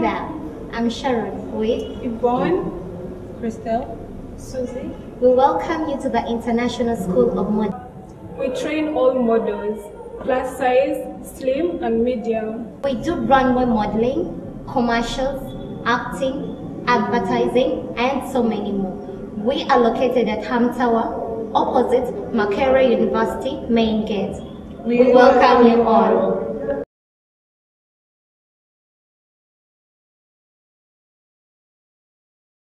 I'm Sharon with Yvonne, Christelle, Susie. We welcome you to the International School of Models. We train all models, plus size, slim and medium. We do runway modeling, commercials, acting, advertising, and so many more. We are located at Ham Tower, opposite Makerere University main gate. We welcome you all.